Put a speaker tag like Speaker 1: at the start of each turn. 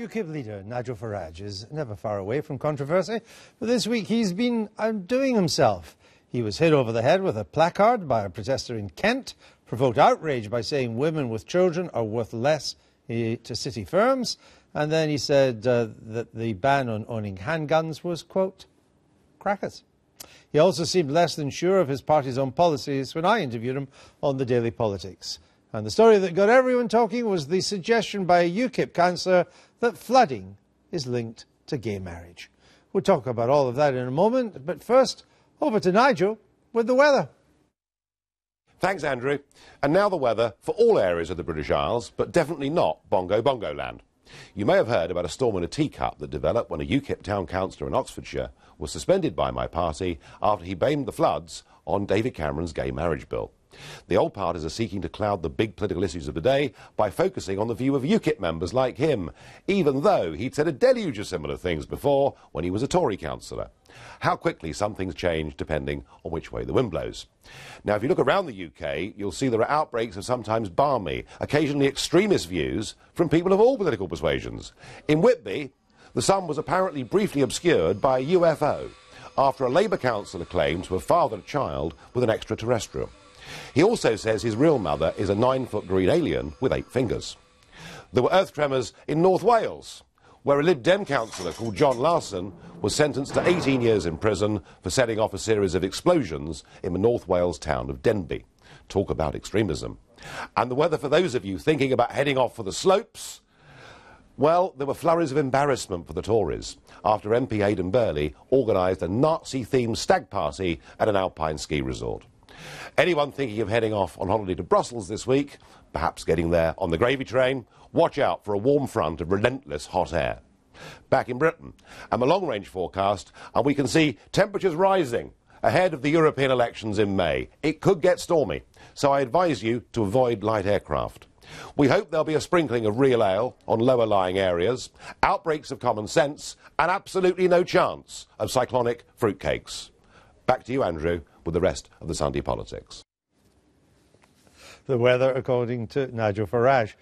Speaker 1: UKIP leader Nigel Farage is never far away from controversy, but this week he's been outdoing himself. He was hit over the head with a placard by a protester in Kent, provoked outrage by saying women with children are worth less eh, to city firms, and then he said uh, that the ban on owning handguns was, quote, crackers. He also seemed less than sure of his party's own policies when I interviewed him on the Daily Politics. And the story that got everyone talking was the suggestion by a UKIP councillor that flooding is linked to gay marriage. We'll talk about all of that in a moment, but first, over to Nigel with the weather.
Speaker 2: Thanks, Andrew. And now the weather for all areas of the British Isles, but definitely not Bongo Bongo land. You may have heard about a storm in a teacup that developed when a UKIP town councillor in Oxfordshire was suspended by my party after he blamed the floods on David Cameron's gay marriage bill. The old parties are seeking to cloud the big political issues of the day by focusing on the view of UKIP members like him, even though he'd said a deluge of similar things before when he was a Tory councillor. How quickly some things change depending on which way the wind blows. Now, if you look around the UK, you'll see there are outbreaks of sometimes balmy, occasionally extremist views from people of all political persuasions. In Whitby, the sun was apparently briefly obscured by a UFO after a Labour councillor claimed to have fathered a child with an extraterrestrial. He also says his real mother is a nine foot green alien with eight fingers. There were earth tremors in North Wales, where a Lib Dem councillor called John Larson was sentenced to 18 years in prison for setting off a series of explosions in the North Wales town of Denbigh. Talk about extremism. And the weather for those of you thinking about heading off for the slopes? Well, there were flurries of embarrassment for the Tories after MP Aidan Burley organised a Nazi themed stag party at an alpine ski resort. Anyone thinking of heading off on holiday to Brussels this week, perhaps getting there on the gravy train, watch out for a warm front of relentless hot air. Back in Britain, and the long range forecast, and we can see temperatures rising ahead of the European elections in May. It could get stormy, so I advise you to avoid light aircraft. We hope there'll be a sprinkling of real ale on lower lying areas, outbreaks of common sense, and absolutely no chance of cyclonic fruitcakes. Back to you, Andrew, with the rest of the Sunday politics.
Speaker 1: The weather, according to Nigel Farage.